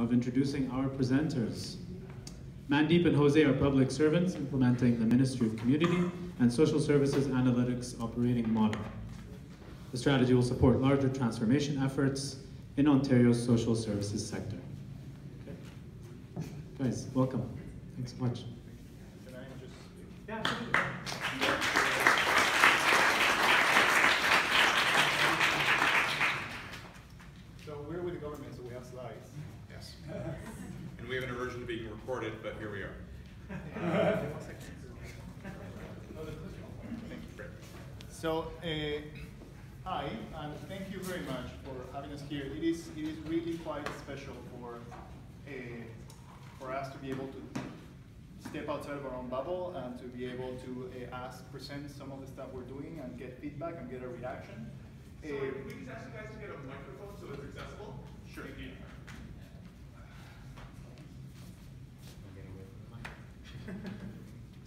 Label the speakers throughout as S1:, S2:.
S1: of introducing our presenters. Mandeep and Jose are public servants implementing the Ministry of Community and Social Services Analytics operating model. The strategy will support larger transformation efforts in Ontario's social services sector. Okay. Guys, welcome. Thanks so much.
S2: Can I just?
S1: Yeah.
S2: So we're with the government, so we have slides.
S3: Yes. And we have an aversion to being recorded, but here we are.
S2: So, uh, hi, and thank you very much for having us here. It is, it is really quite special for, uh, for us to be able to step outside of our own bubble and to be able to uh, ask, present some of the stuff we're doing and get feedback and get a reaction.
S3: So can we just ask you guys to get a microphone so it's accessible?
S2: Sure.
S3: Thank you.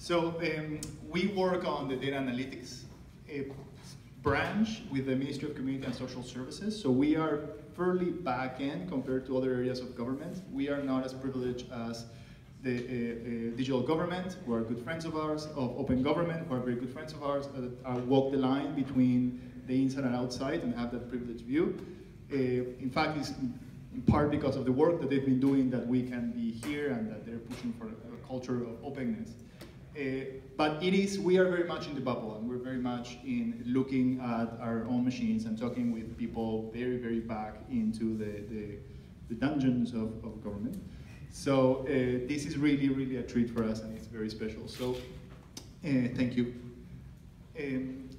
S2: So um, we work on the data analytics uh, branch with the Ministry of Community and Social Services. So we are fairly back end compared to other areas of government. We are not as privileged as the uh, uh, digital government, who are good friends of ours, of open government, who are very good friends of ours, that uh, walk the line between the inside and outside and have that privileged view. Uh, in fact, it's in part because of the work that they've been doing that we can be here and that they're pushing for a culture of openness. Uh, but it is, we are very much in the bubble and we're very much in looking at our own machines and talking with people very, very back into the, the, the dungeons of, of government. So uh, this is really, really a treat for us and it's very special. So uh, thank you. Um,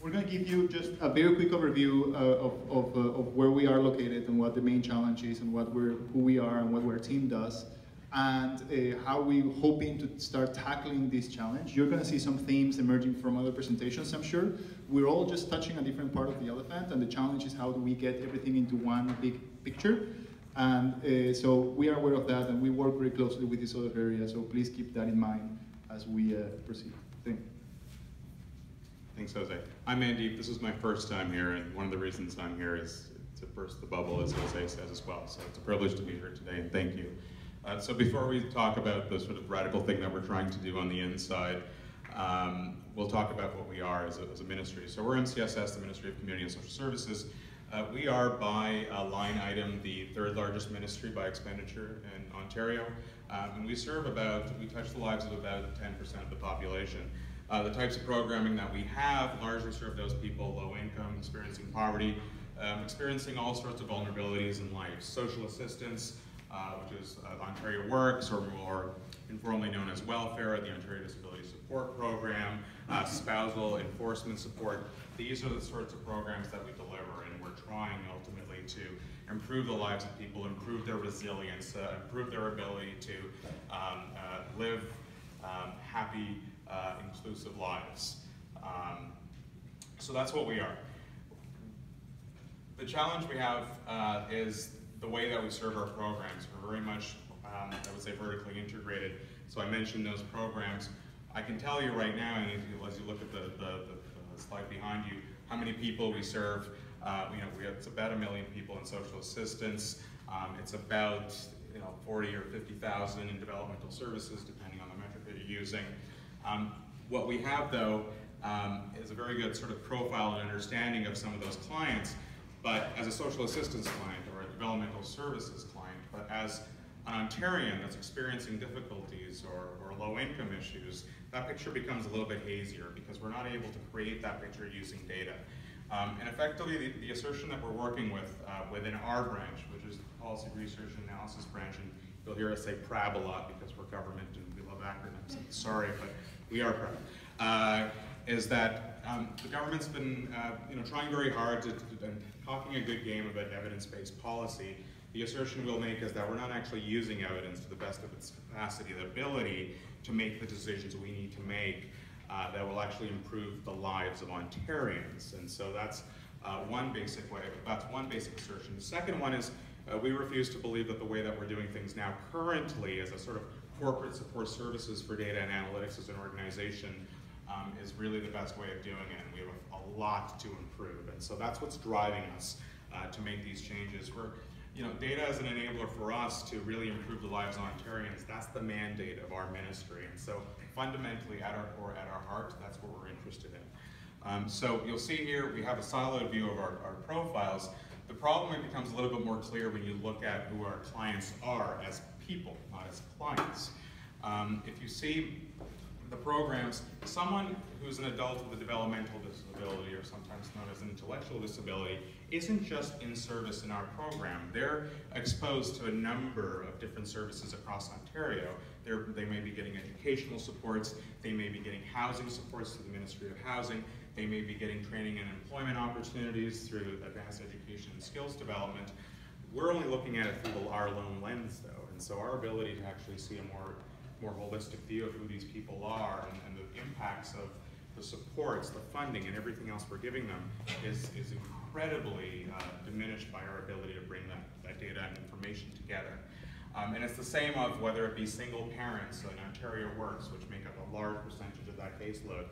S2: we're going to give you just a very quick overview uh, of, of, uh, of where we are located and what the main challenge is and what we're, who we are and what our team does and uh, how we're hoping to start tackling this challenge. You're going to see some themes emerging from other presentations, I'm sure. We're all just touching a different part of the elephant, and the challenge is how do we get everything into one big picture. And uh, so we are aware of that, and we work very closely with this other area, so please keep that in mind as we uh, proceed. Thank you.
S3: Thanks, Jose. I'm Andy. This is my first time here, and one of the reasons I'm here is to burst the bubble, as Jose says as well. So it's a privilege to be here today, and thank you. Uh, so before we talk about the sort of radical thing that we're trying to do on the inside, um, we'll talk about what we are as a, as a, ministry. So we're MCSS, the Ministry of Community and Social Services. Uh, we are by uh, line item the third largest ministry by expenditure in Ontario. Um, and we serve about, we touch the lives of about 10% of the population. Uh, the types of programming that we have largely serve those people low income, experiencing poverty, um, experiencing all sorts of vulnerabilities in life. Social assistance, which is uh, Ontario Works, or more informally known as welfare, the Ontario Disability Support Program, uh, spousal enforcement support. These are the sorts of programs that we deliver, and we're trying ultimately to improve the lives of people, improve their resilience, uh, improve their ability to um, uh, live um, happy, uh, inclusive lives. Um, so that's what we are. The challenge we have is the way that we serve our programs. We're very much, um, I would say, vertically integrated. So I mentioned those programs. I can tell you right now, and as you look at the, the, the slide behind you, how many people we serve. Uh, you know, we have, it's about a million people in social assistance. Um, it's about you know 40 or 50,000 in developmental services, depending on the metric that you're using. Um, what we have, though, um, is a very good sort of profile and understanding of some of those clients. But as a social assistance client, developmental services client, but as an Ontarian that's experiencing difficulties or, or low income issues, that picture becomes a little bit hazier because we're not able to create that picture using data. Um, and effectively, the, the, assertion that we're working with uh, within our branch, which is the Policy Research and Analysis branch, and you'll hear us say PRAB a lot because we're government and we love acronyms. Sorry, but we are PRAB. Uh, is that um, the government's been uh, you know, trying very hard to, to, and talking a good game about evidence-based policy. The assertion we'll make is that we're not actually using evidence to the best of its capacity, the ability to make the decisions we need to make uh, that will actually improve the lives of Ontarians. And so that's uh, one basic way, that's one basic assertion. The second one is uh, we refuse to believe that the way that we're doing things now currently as a sort of corporate support services for data and analytics as an organization um, is really the best way of doing it. And we have a, lot to improve. And so that's what's driving us uh, to make these changes. We're, you know, data is an enabler for us to really improve the lives of Ontarians. That's the mandate of our ministry. And so fundamentally at our core, at our heart, that's what we're interested in. Um, so you'll see here, we have a siloed view of our, our profiles. The problem becomes a little bit more clear when you look at who our clients are as people, not as clients. Um, if you see the programs, someone who's an adult with a developmental disability or sometimes known as an intellectual disability isn't just in service in our program. They're exposed to a number of different services across Ontario. They're, they may be getting educational supports, they may be getting housing supports through the Ministry of Housing, they may be getting training and employment opportunities through advanced education and skills development. We're only looking at it through our lone lens though, and so our ability to actually see a more more holistic view of who these people are and, and the impacts of the supports, the funding, and everything else we're giving them is, is incredibly uh, diminished by our ability to bring that, that data and information together. Um, and it's the same of whether it be single parents in Ontario Works, which make up a large percentage of that caseload.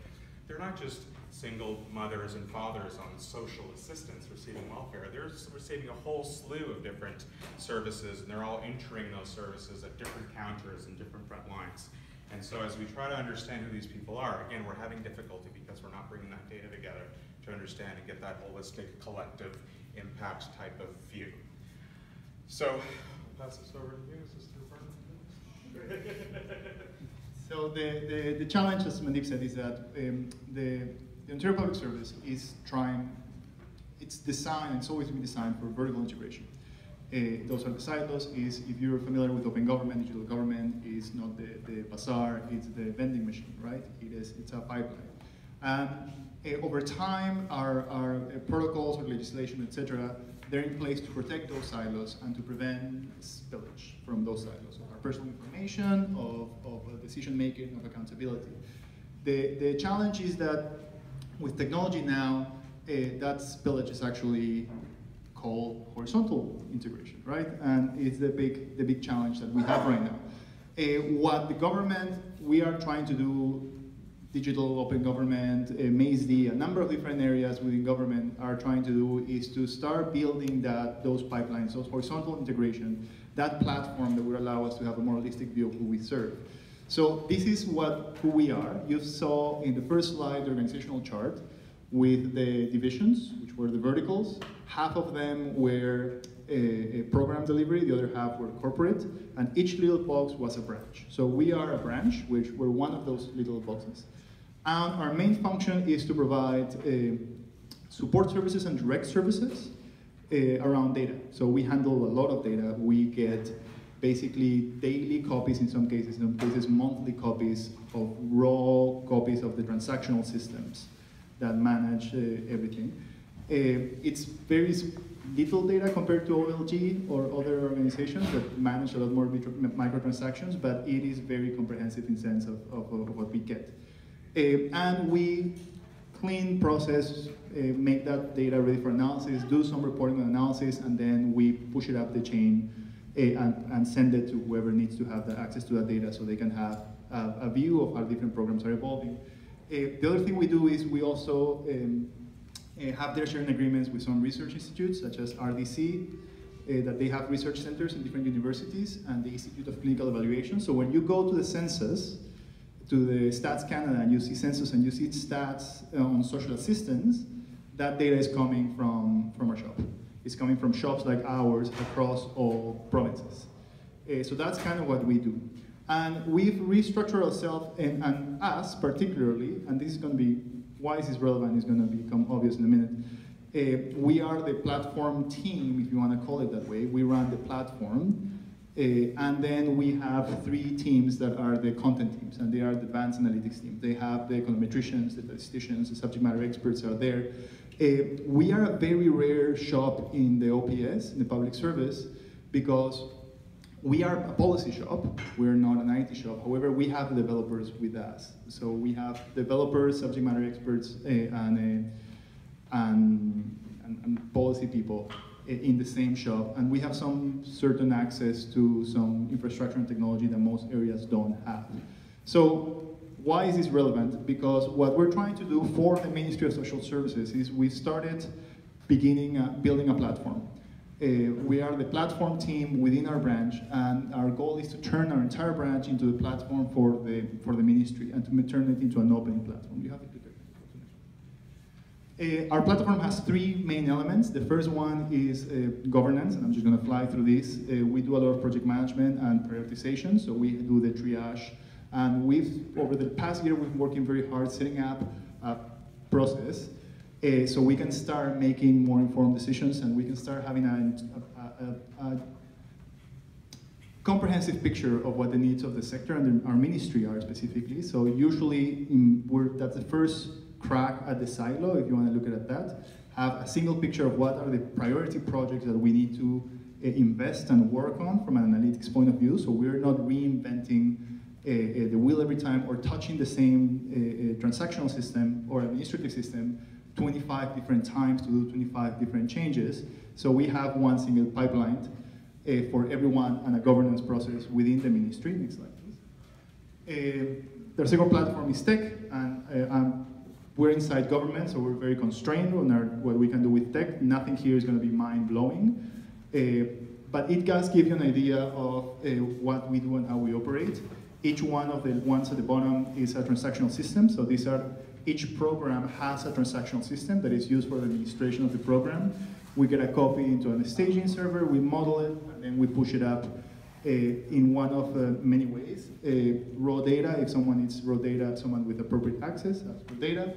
S3: They're not just single mothers and fathers on social assistance receiving welfare. They're receiving a whole slew of different services, and they're all entering those services at different counters and different front lines. And so as we try to understand who these people are, again, we're having difficulty because we're not bringing that data together to understand and get that holistic, collective impact type of view. So, I'll pass this over to you, Sister
S2: So the, the, the, challenge, as Mandeep said, is that um, the, the Ontario Public Service is trying, it's designed, it's always been designed for vertical integration. Uh, those are the silos, is if you're familiar with open government, digital government is not the, the bazaar, it's the vending machine, right? It is, it's a pipeline. And uh, over time, our, our uh, protocols or legislation, etc., they're in place to protect those silos and to prevent spillage from those silos personal information, of, of decision making, of accountability. The, the challenge is that with technology now, uh, that spillage is actually called horizontal integration, right? And it's the big, the big challenge that we have right now. Uh, what the government, we are trying to do digital open government, uh, MAESD, a number of different areas within government are trying to do is to start building that those pipelines, those horizontal integration, that platform that would allow us to have a more holistic view of who we serve. So this is what who we are. You saw in the first slide the organizational chart with the divisions, which were the verticals. Half of them were a, a, program delivery, the other half were corporate, and each little box was a branch. So we are a branch, which we're one of those little boxes. And our main function is to provide uh, support services and direct services uh, around data. So we handle a lot of data. We get basically daily copies in some cases, in some cases monthly copies of raw copies of the transactional systems that manage uh, everything. Uh, it's very little data compared to OLG or other organizations that manage a lot more microtransactions, but it is very comprehensive in sense of, of, of what we get. Uh, and we clean process, uh, make that data ready for analysis, do some reporting and analysis, and then we push it up the chain uh, and, and, send it to whoever needs to have the access to that data so they can have a, a view of how different programs are evolving. Uh, the other thing we do is we also um, uh, have their sharing agreements with some research institutes, such as RDC, uh, that they have research centers in different universities, and the Institute of Clinical Evaluation. So when you go to the census, to the Stats Canada and you see census and you see stats uh, on social assistance, that data is coming from, from our shop. It's coming from shops like ours across all provinces. Uh, so that's kind of what we do. And we've restructured ourselves, and, and us particularly, and this is going to be, why this is this relevant is going to become obvious in a minute. Uh, we are the platform team, if you want to call it that way. We run the platform. Uh, and then we have three teams that are the content teams, and they are the advanced analytics team. They have the econometricians, the statisticians, the subject matter experts are there. Uh, we are a very rare shop in the OPS, in the public service, because we are a policy shop. We're not an IT shop. However, we have developers with us. So we have developers, subject matter experts, uh, and, uh, and, and, and policy people in the same shop, and we have some certain access to some infrastructure and technology that most areas don't have. So why is this relevant? Because what we're trying to do for the Ministry of Social Services is we started beginning uh, building a platform. Uh, we are the platform team within our branch, and our goal is to turn our entire branch into a platform for the for the ministry and to turn it into an open platform. You have to uh, our platform has three main elements. The first one is uh, governance, and I'm just going to fly through this. Uh, we do a lot of project management and prioritization, so we do the triage. And we've, over the past year, we've been working very hard setting up a process so we can start making more informed decisions and we can start having a, a, a, a comprehensive picture of what the needs of the sector and our ministry are specifically. So usually in, that's the first crack at the silo, if you want to look at that, have a single picture of what are the priority projects that we need to uh, invest and work on from an analytics point of view. So we're not reinventing uh, the wheel every time or touching the same transactional system or administrative system 25 different times to do 25 different changes. So we have one single pipeline for everyone and a governance process within the ministry. Next slide, please. Uh, the second platform is tech, and uh, um, we're inside government, so we're very constrained on our, what we can do with tech. Nothing here is going to be mind-blowing. Uh, but it does give you an idea of uh, what we do and how we operate. Each one of the ones at the bottom is a transactional system, so these are each program has a transactional system that is used for the administration of the program. We get a copy into a staging server, we model it, and then we push it up in one of uh, many ways. Uh, raw data, if someone needs raw data, someone with appropriate access, that's raw data.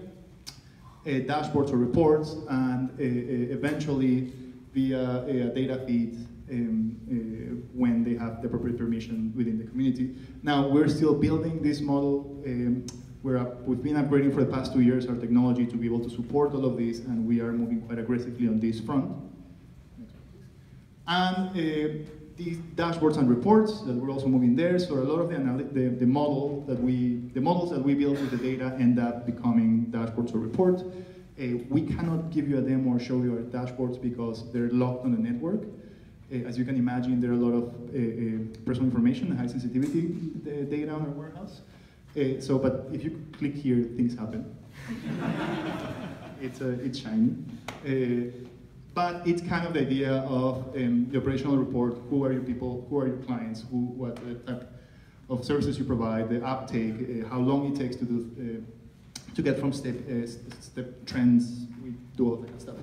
S2: dashboards or reports, and eventually via a data feed um, uh, when they have the appropriate permission within the community. Now, we're still building this model. Um, we're up, we've been upgrading for the past two years our technology to be able to support all of this, and we are moving quite aggressively on this front. And uh, these dashboards and reports that we're also moving there. So a lot of the, the, the, model that we, the models that we build with the data end up becoming dashboards or reports. Uh, we cannot give you a demo or show you our dashboards because they're locked on the network. Uh, as you can imagine, there are a lot of uh, uh, personal information high sensitivity data on our warehouse. so, but if you click here, things happen. it's, it's shiny. But it's kind of the idea of um, the operational report, who are your people, who are your clients, who, what type of services you provide, the uptake, uh, how long it takes to do, uh, to get from step, uh, step trends, we do all that kind of stuff.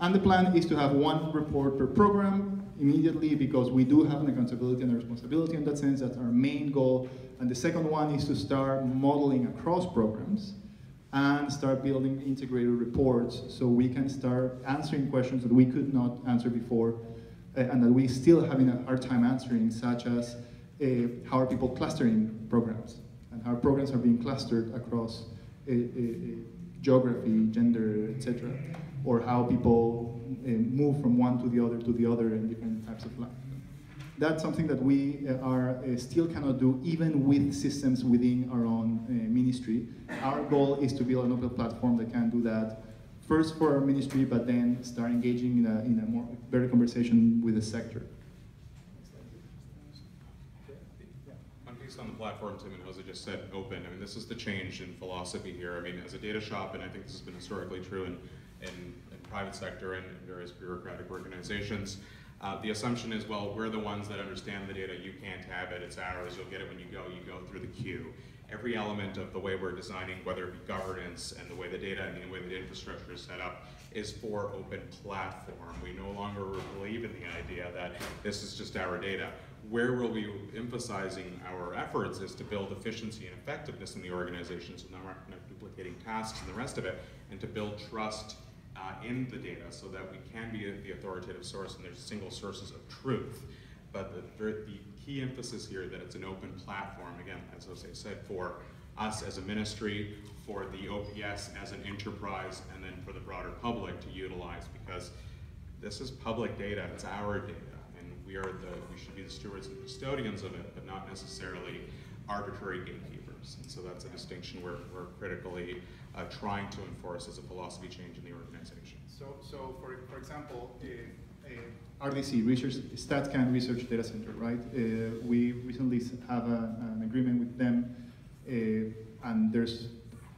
S2: And the plan is to have one report per program immediately because we do have an accountability and a responsibility in that sense. That's our main goal. And the second one is to start modeling across programs and start building integrated reports so we can start answering questions that we could not answer before uh, and that we still having a hard time answering, such as uh, how are people clustering programs and how programs are being clustered across uh, geography, gender, etc., or how people move from one to the other to the other in different types of life that's something that we uh, are uh, still cannot do even with systems within our own uh, ministry. Our goal is to build an open platform that can do that first for our ministry, but then start engaging in a, in a more better conversation with the sector.
S3: On the platform, Tim and Jose just said open. I mean, this is the change in philosophy here. I mean, as a data shop, and I think this has been historically true in, in, in private sector and various bureaucratic organizations, uh, the assumption is, well, we're the ones that understand the data, you can't have it, it's ours, you'll get it when you go, you go through the queue. Every element of the way we're designing, whether it be governance and the way the data and the way the infrastructure is set up, is for open platform. We no longer believe in the idea that this is just our data. Where we'll be emphasizing our efforts is to build efficiency and effectiveness in the organization, so we're not duplicating tasks and the rest of it, and to build trust uh, in the data so that we can be the authoritative source and there's single sources of truth. But the, the key emphasis here that it's an open platform, again, as Jose said, for us as a ministry, for the OPS as an enterprise, and then for the broader public to utilize because this is public data, it's our data, and we are the, we should be the stewards and custodians of it, but not necessarily arbitrary gatekeepers. And so that's a distinction we're, we're critically uh, trying to enforce as a philosophy change in the organization.
S2: So, so for, for example, RDC, Research, StatCan Research Data Center, right? Uh, we recently have a, an agreement with them, uh, and there's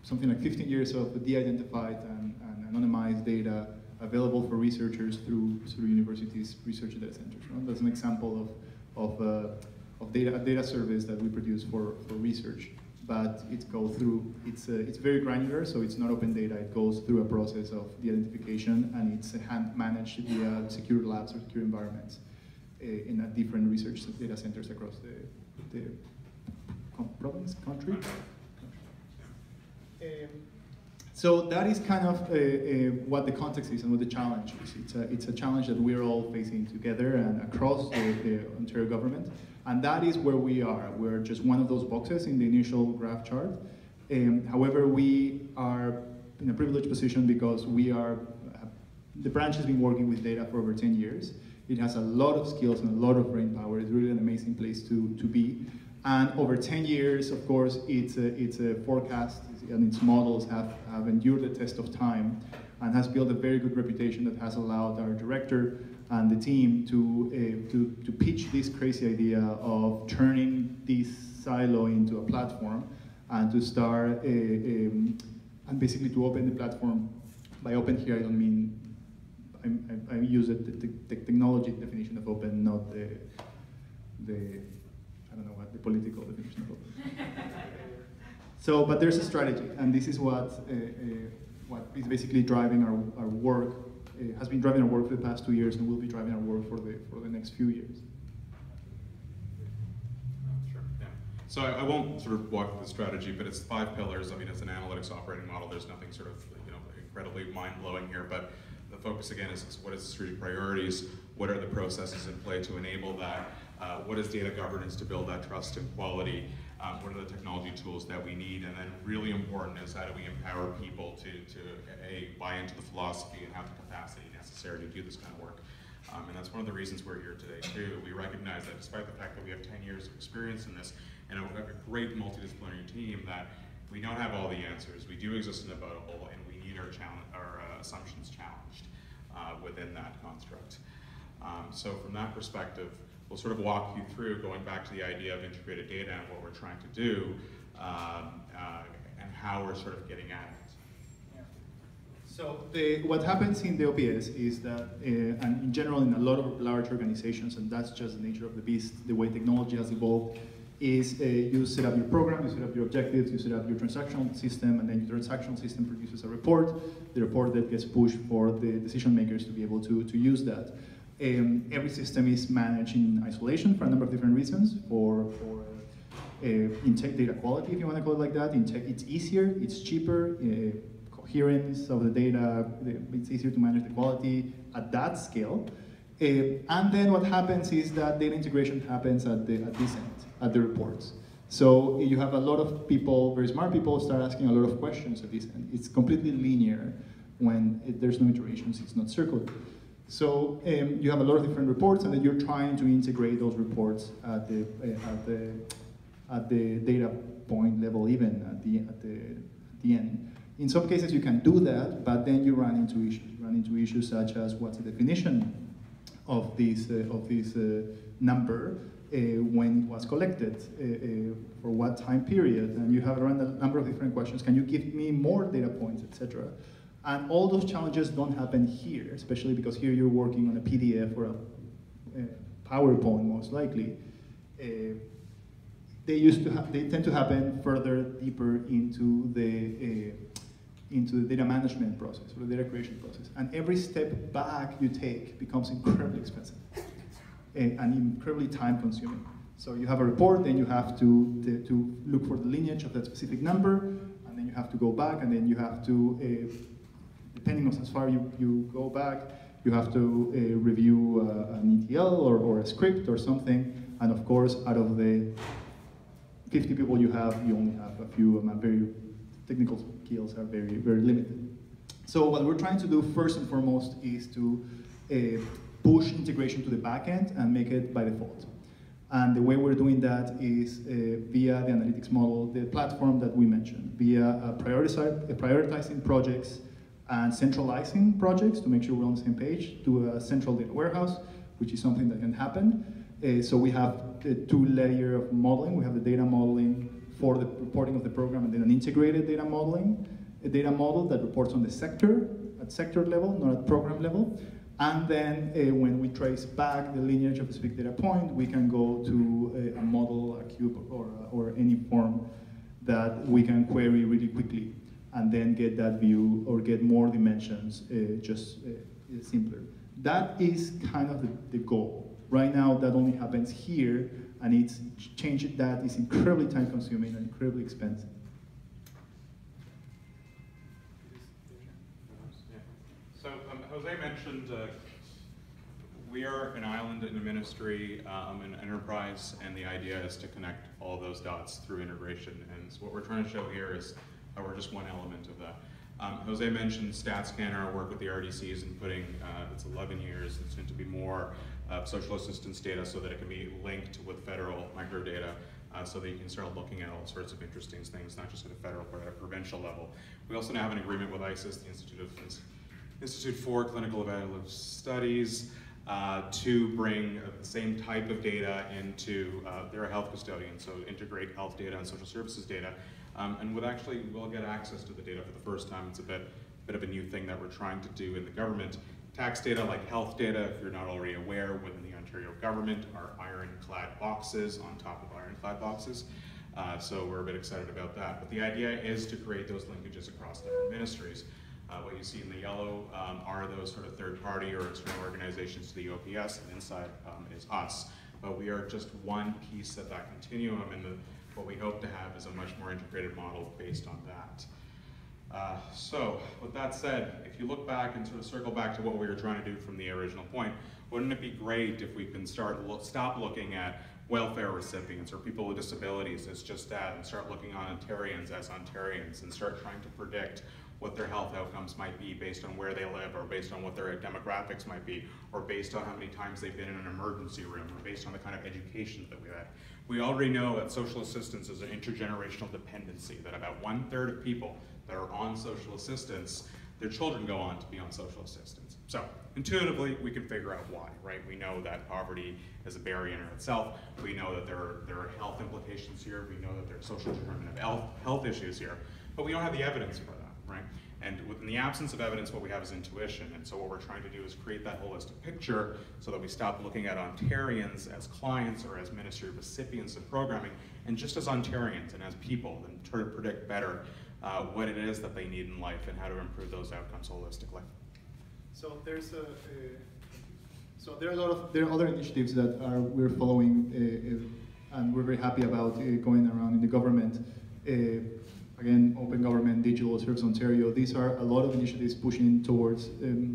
S2: something like 15 years of de-identified and, and, anonymized data available for researchers through, through universities' research data centers. Right? That's an example of, of, uh, of data, a data service that we produce for, for research. But it goes through, it's, uh, it's very granular, so it's not open data. It goes through a process of de-identification and it's hand managed via secure labs or secure environments uh, in different research data centers across the, the province, country. Um, so that is kind of uh, uh, what the context is and what the challenge is. It's a, it's a challenge that we're all facing together and across the, the Ontario government. And that is where we are. We're just one of those boxes in the initial graph chart. Um, however, we are in a privileged position because we are, uh, the branch has been working with data for over 10 years. It has a lot of skills and a lot of brain power. It's really an amazing place to, to be. And over 10 years, of course, its a, it's a forecast and its models have, have endured the test of time and has built a very good reputation that has allowed our director and the team to, uh, to, to pitch this crazy idea of turning this silo into a platform and to start uh, um, and basically to open the platform. By open here, I don't mean I, I, I use it, the, the, technology definition of open, not the the I don't know what the political definition of open. so, but there's a strategy, and this is what uh, uh, what is basically driving our, our work. It has been driving our work for the past two years, and will be driving our work for the for the next few years.
S3: Sure. Yeah. So I, I won't sort of walk the strategy, but it's five pillars. I mean, it's an analytics operating model. There's nothing sort of you know incredibly mind blowing here, but the focus again is, is what is the strategic priorities, what are the processes in play to enable that, uh, what is data governance to build that trust and quality, um, what are the technology tools that we need, and then really important is how do we empower people to, to a, buy into the philosophy and have the capacity necessary to do this kind of work. Um, and that's one of the reasons we're here today too. We recognize that despite the fact that we have 10 years of experience in this and a, a great multidisciplinary team, that we don't have all the answers. We do exist in a hole and we need our, our uh, assumptions challenged uh, within that construct. Um, so from that perspective, we'll sort of walk you through going back to the idea of integrated data and what we're trying to do um, uh, and how we're sort of getting at it.
S2: So the, what happens in the OPS is that, uh, and in general in a lot of large organizations, and that's just the nature of the beast, the way technology has evolved, is uh, you set up your program, you set up your objectives, you set up your transactional system, and then your transactional system produces a report, the report that gets pushed for the decision makers to be able to, to use that. Um, every system is managed in isolation for a number of different reasons. For, for uh, data quality, if you want to call it like that, it's easier, it's cheaper, uh, coherence of the data, it's easier to manage the quality at that scale. Uh, and then what happens is that data integration happens at, the, at this end, at the reports. So you have a lot of people, very smart people, start asking a lot of questions at this end. It's completely linear when it, there's no iterations, it's not circular. So um, you have a lot of different reports, and then you're trying to integrate those reports at the uh, at the at the data point level, even at the at the, at the end. In some cases, you can do that, but then you run into issues. Run into issues such as what's the definition of this uh, of this uh, number when it was collected, for what time period, and you have run a number of different questions. Can you give me more data points, etc. And all those challenges don't happen here, especially because here you're working on a PDF or a, a PowerPoint, most likely. Uh, they used to they tend to happen further deeper into the uh, into the data management process or the data creation process. And every step back you take becomes incredibly expensive uh, and incredibly time consuming. So you have a report, then you have to, to, to, look for the lineage of that specific number, and then you have to go back, and then you have to uh, depending on how far you, you go back, you have to uh, review uh, an ETL or, or a script or something. And of course, out of the 50 people you have, you only have a few um, very technical skills are very, very limited. So what we're trying to do first and foremost is to uh, push integration to the backend and make it by default. And the way we're doing that is uh, via the analytics model, the platform that we mentioned, via uh, prioritizing projects and centralizing projects to make sure we're on the same page to a central data warehouse, which is something that can happen. Uh, so we have a two layer of modeling. We have the data modeling for the reporting of the program and then an integrated data modeling, a data model that reports on the sector at sector level, not at program level. And then uh, when we trace back the lineage of a specific data point, we can go to a, a model, a cube, or, or any form that we can query really quickly and then get that view or get more dimensions uh, just uh, simpler. That is kind of the, the, goal. Right now, that only happens here, and it's changing that is incredibly time consuming and incredibly expensive.
S3: So um, Jose mentioned uh, we are an island in a ministry, um, an enterprise, and the idea is to connect all those dots through integration. And so what we're trying to show here is we're just one element of that. Um, Jose mentioned StatScanner, our work with the RDCs and putting, uh, it's 11 years, it's going to be more uh, social assistance data so that it can be linked with federal microdata uh, so that you can start looking at all sorts of interesting things, not just at a federal but at a provincial level. We also now have an agreement with ICES, the Institute of Institute for Clinical Evaluative Studies, uh, to bring the same type of data into, uh, they're a health custodian, so integrate health data and social services data. Um, and with actually, we'll get access to the data for the first time. It's a bit, bit of a new thing that we're trying to do in the government. Tax data like health data, if you're not already aware, within the Ontario government are ironclad boxes on top of ironclad boxes. Uh, so we're a bit excited about that. But the idea is to create those linkages across different ministries. Uh, what you see in the yellow um, are those sort of third party or external organizations to the OPS, and inside um, is us. But we are just one piece of that continuum, and the, what we hope to have is a much more integrated model based on that. Uh, so, with that said, if you look back and sort of circle back to what we were trying to do from the original point, wouldn't it be great if we can start lo stop looking at welfare recipients or people with disabilities as just that and start looking on Ontarians as Ontarians and start trying to predict what their health outcomes might be based on where they live or based on what their demographics might be or based on how many times they've been in an emergency room or based on the kind of education that we've had. We already know that social assistance is an intergenerational dependency, that about one third of people that are on social assistance, their children go on to be on social assistance. So intuitively, we can figure out why, right? We know that poverty is a barrier in itself. We know that there are, there are health implications here. We know that there are social determinant of health, health issues here, but we don't have the evidence for that right? And within the absence of evidence, what we have is intuition. And so what we're trying to do is create that holistic picture so that we stop looking at Ontarians as clients or as ministry recipients of programming, and just as Ontarians and as people, and try to predict better uh, what it is that they need in life and how to improve those outcomes holistically.
S2: So there's a, so there are a lot of there are other initiatives that are we're following, uh, uh, and we're very happy about uh, going around in the government. Again, Open Government, Digital Service Ontario, these are a lot of initiatives pushing towards um,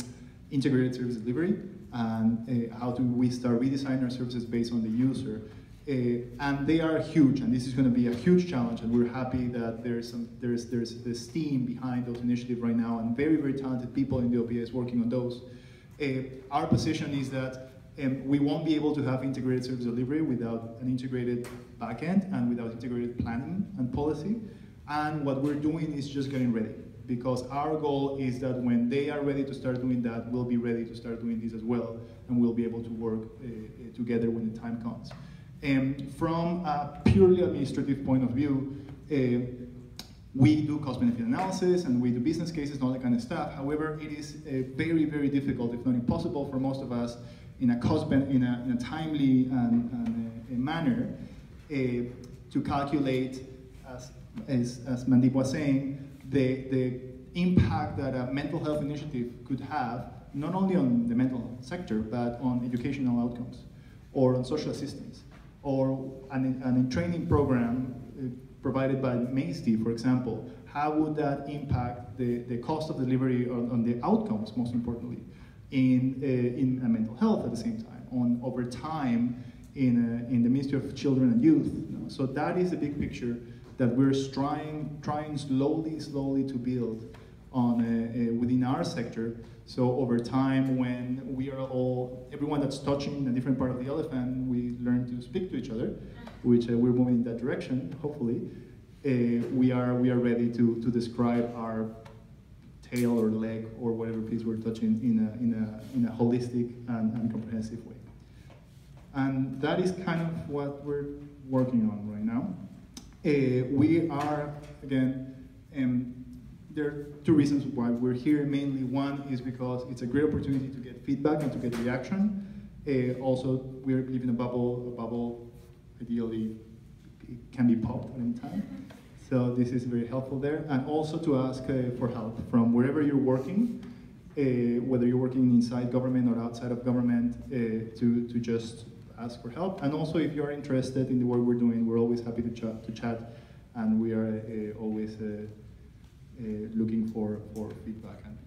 S2: integrated service delivery and uh, how do we start redesigning our services based on the user. Uh, and they are huge, and this is going to be a huge challenge, and we're happy that there's some, there's there's this team behind those initiatives right now, and very very talented people in the OPS working on those. Uh, our position is that um, we won't be able to have integrated service delivery without an integrated backend and without integrated planning and policy. And what we're doing is just getting ready because our goal is that when they are ready to start doing that, we'll be ready to start doing this as well, and we'll be able to work uh, together when the time comes. And from a purely administrative point of view, uh, we do cost benefit analysis and we do business cases and all that kind of stuff. However, it is uh, very, very difficult, if not impossible, for most of us in a cost in a, in a timely and, and uh, manner uh, to calculate as as, as Mandeep was saying, the, the impact that a mental health initiative could have, not only on the mental sector, but on educational outcomes, or on social assistance, or an, an training program uh, provided by MAESD, for example, how would that impact the, the cost of delivery on, on the outcomes, most importantly, in, uh, in mental health at the same time, on over time in, uh, in the Ministry of Children and Youth. You know? So that is the big picture that we're trying, trying slowly, slowly to build on uh, uh, within our sector. So over time, when we are all, everyone that's touching a different part of the elephant, we learn to speak to each other, which uh, we're moving in that direction, hopefully. Uh, we are we are ready to, to describe our tail or leg or whatever piece we're touching in a, in a, in a holistic and, and comprehensive way. And that is kind of what we're working on right now. Uh, we are, again, um, there are two reasons why we're here. Mainly, one is because it's a great opportunity to get feedback and to get reaction. Uh, also, we're in a bubble. A bubble, ideally, can be popped at any time. So this is very helpful there. And also to ask uh, for help from wherever you're working, uh, whether you're working inside government or outside of government, uh, to, to just ask for help. And also, if you're interested in the work we're doing, we're always happy to chat, to chat and we are uh, always uh, looking for, for feedback. And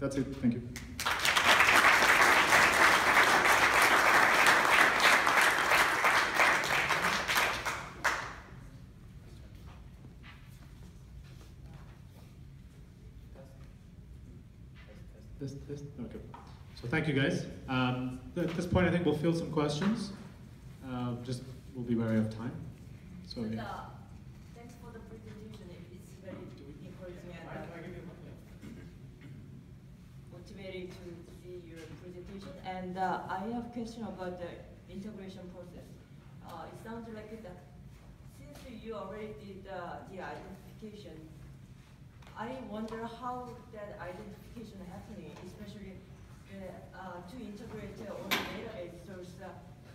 S2: that's it. Thank you.
S1: Okay. So thank you guys. Um, at this point, I think we'll field some questions. Uh, just we'll be wary of time. So yeah.
S4: uh, thanks for the presentation. It's very encouraging and uh, motivating to see your presentation. And uh, I have a question about the integration process. Uh, it sounds like that since you already did uh, de-identification, I wonder how that identification happening, especially uh, to integrate all the source. Uh,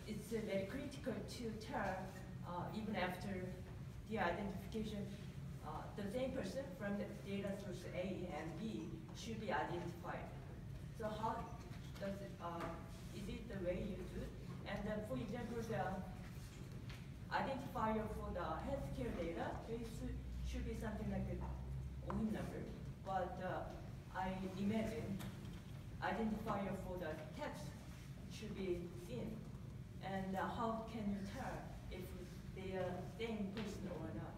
S4: it's very critical to tell, even after de-identification, the same person from the data source A and B should be identified. So how does it, is it the way you do it? And then, for example, the identifier for the healthcare data base should be something like a own number, but uh, I imagine identifier for the text should be in. And uh, how can you tell if they are same person or not?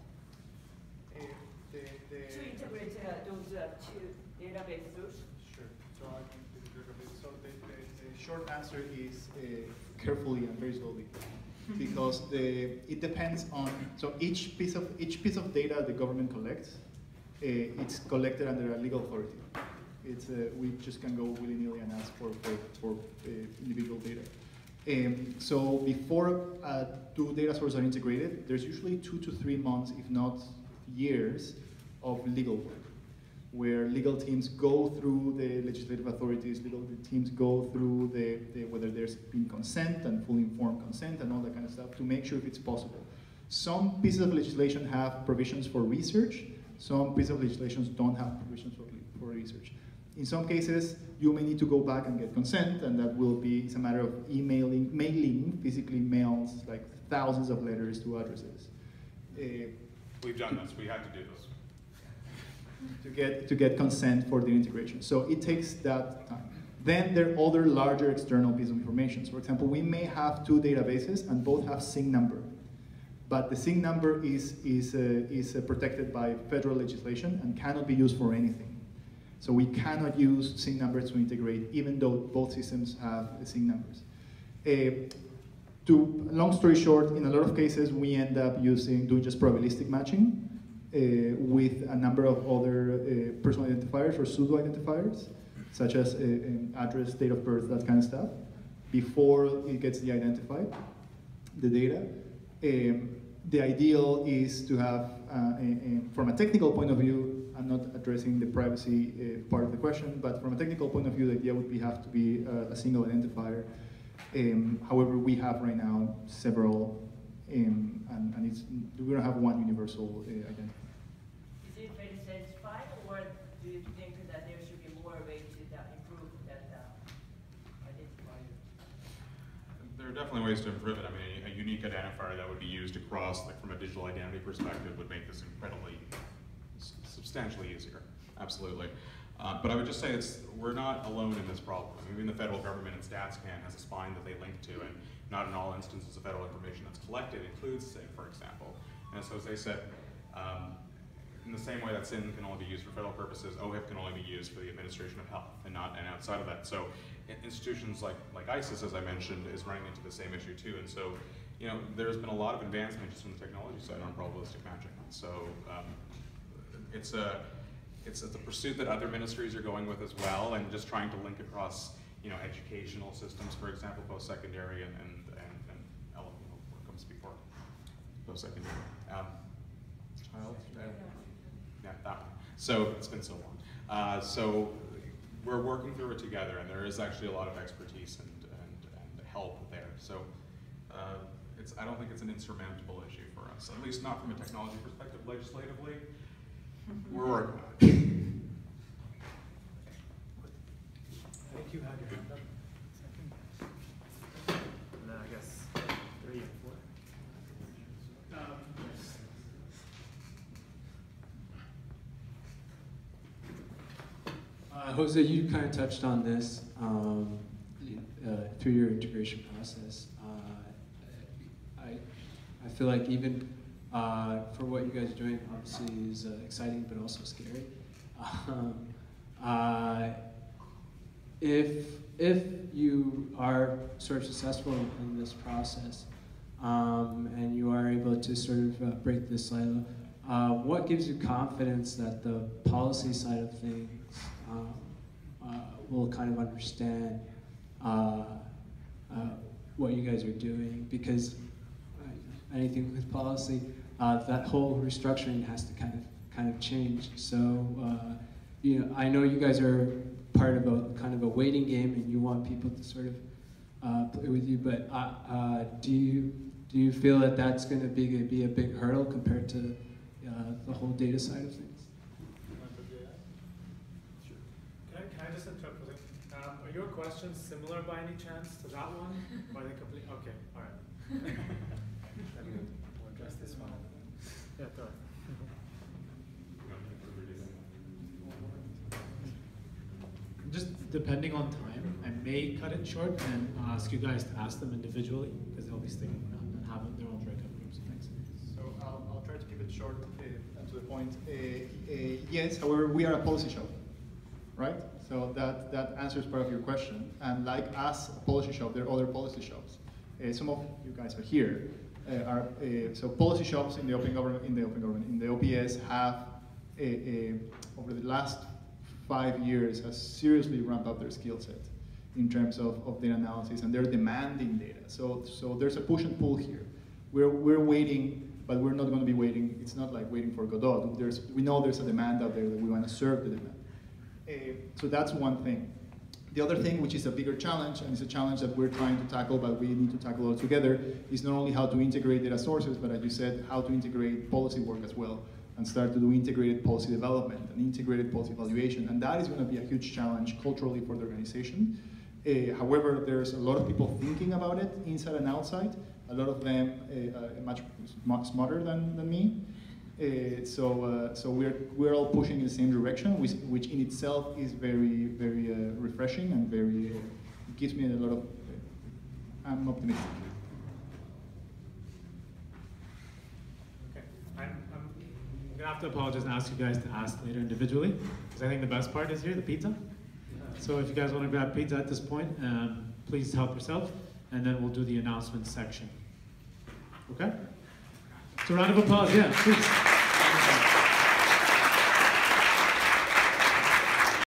S4: To integrate uh, those uh, two database sources.
S2: Sure. So, I can the so the, the, the short answer is uh, carefully and very slowly, because the it depends on so each piece of each piece of data the government collects, uh, it's collected under a legal authority. It's uh, we just can go willy nilly and ask for for, for uh, individual data. Um, so before uh, two data sources are integrated, there's usually two to three months, if not years, of legal work, where legal teams go through the legislative authorities, legal teams go through the, the whether there's been consent and fully informed consent and all that kind of stuff to make sure if it's possible. Some pieces of legislation have provisions for research. Some pieces of legislation don't have provisions for, for research. In some cases, you may need to go back and get consent, and that will be it's a matter of emailing, mailing, physically mails like thousands of letters to addresses. Uh,
S3: We've done this, we had to do this.
S2: to get to get consent for the integration. So it takes that time. Then there are other larger external pieces of information. So for example, we may have two databases and both have SIN number, but the SIN number is is uh, is uh, protected by federal legislation and cannot be used for anything. So we cannot use SIN numbers to integrate, even though both systems have SIN numbers. Uh, to long story short, in a lot of cases, we end up using doing just probabilistic matching uh, with a number of other uh, personal identifiers or pseudo identifiers, such as uh, address, date of birth, that kind of stuff, before it gets de-identified, the data. Um, the ideal is to have, uh, a, a, from a technical point of view, I'm not addressing the privacy uh, part of the question, but from a technical point of view, the idea would be have to be uh, a single identifier. Um, however, we have right now several, um, and, and it's, we don't have one universal uh, identifier.
S4: Is it very satisfied, or do you think that there should be more way to uh, improve that uh, identifier?
S3: There are definitely ways to improve it. I mean, a, a unique identifier that would be used across, like from a digital identity perspective, would make this incredibly, s- substantially easier. Absolutely. Uh, but I would just say it's we're not alone in this problem. I mean, even the federal government and StatsCan has a spine that they link to, and not in all instances of federal information that's collected includes SIN, for example. And so as they said, um, in the same way that SIN can only be used for federal purposes, OHIP can only be used for the administration of health and not and outside of that. So institutions like, like ICES, as I mentioned, is running into the same issue too. And so, you know, there's been a lot of advancement just from the technology side on probabilistic matching. So um, it's a it's, it's a pursuit that other ministries are going with as well, and just trying to link across, you know, educational systems, for example, post-secondary and, and, and, and ele- what comes before post-secondary. Um,
S2: Child.
S3: Yeah, that one. So it's been so long. Uh, so we're working through it together, and there is actually a lot of expertise and, and, and help there. So uh, it's, I don't think it's an insurmountable issue for us, at least not from a technology perspective legislatively. We're working on it.
S5: I think you had your hand up. And then I guess three and four.
S6: Uh, Jose, you kind of touched on this um, uh, through your integration process. Uh, I, I feel like even uh, for what you guys are doing, obviously is uh, exciting but also scary. Um, uh, if if you are sort of successful in this process um, and you are able to sort of uh, break this silo, uh, what gives you confidence that the policy side of things um, uh, will kind of understand what you guys are doing? Because anything with policy, uh, that whole restructuring has to kind of kind of change. So uh, you know, I know you guys are part of a kind of a waiting game, and you want people to sort of uh, play with you. But uh, uh, do you do you feel that that's going to be be a big hurdle compared to uh, the whole data side of things?
S5: Can I, can I just interrupt? Um, are your questions similar by any chance to that one? Are they complete? Okay, all right.
S2: We'll address this one.
S1: Just depending on time, I may cut it short and ask you guys to ask them individually, because they'll be sticking around and have their own breakout groups. Thanks.
S2: So I'll, I'll try to keep it short uh, and to the point. Uh, uh, yes, however, we are a policy shop, right? So that, that answers part of your question. And like us, a policy shop, there are other policy shops. Some of you guys are here. Uh, are uh, so policy shops in the open government, in the open government, in the OPS have uh, over the last five years has seriously ramped up their skill set in terms of, of data analysis, and they're demanding data. So, so there's a push and pull here. We're, we're waiting, but we're not going to be waiting. It's not like waiting for Godot. There's, we know there's a demand out there that we want to serve the demand. Uh, so that's one thing. The other thing, which is a bigger challenge, and it's a challenge that we're trying to tackle, but we need to tackle all together, is not only how to integrate data sources, but as you said, how to integrate policy work as well, and start to do integrated policy development and integrated policy evaluation. And that is going to be a huge challenge culturally for the organization. Uh, however, there's a lot of people thinking about it inside and outside. A lot of them uh, uh, much, much smarter than, than me. Uh, so, uh, so we're we're all pushing in the same direction, which, which in itself is very very uh, refreshing and very uh, gives me a lot of. uh, I'm optimistic.
S5: Okay. I'm, I'm,
S1: I'm gonna have to apologize and ask you guys to ask later individually, because I think the best part is here, the pizza. So if you guys want to grab pizza at this point, um, please help yourself, and then we'll do the announcements section. Okay? Round of applause, yeah, please.